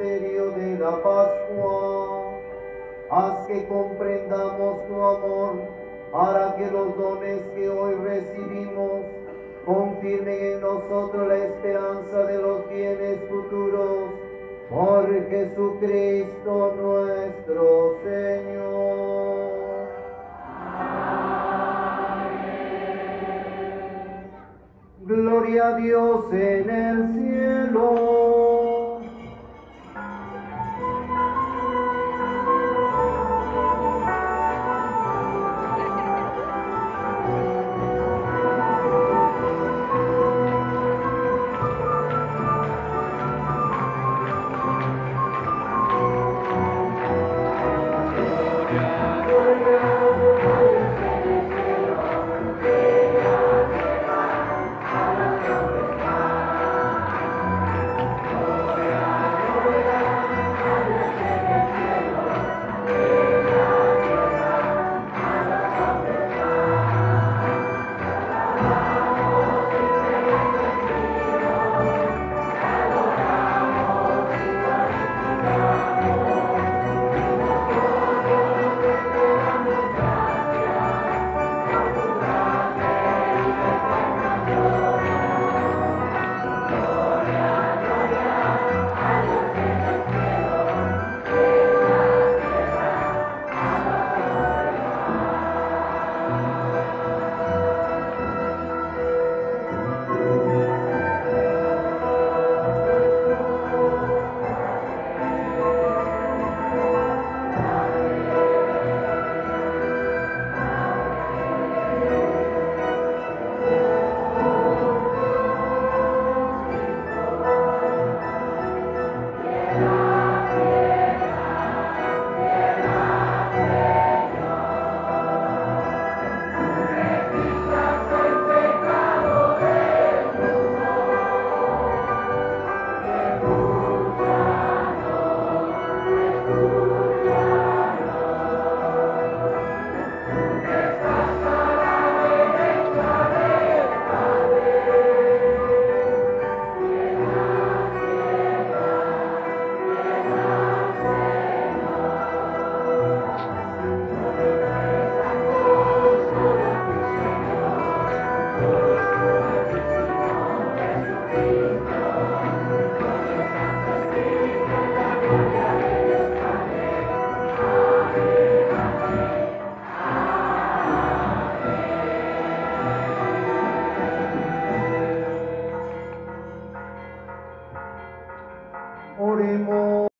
misterio de la Pascua. Haz que comprendamos tu amor para que los dones que hoy recibimos confirmen en nosotros la esperanza de los bienes futuros. Por Jesucristo nuestro Señor. Gloria a Dios en el cielo. Holy Moly.